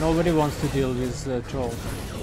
Nobody wants to deal with uh, trolls.